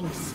Killing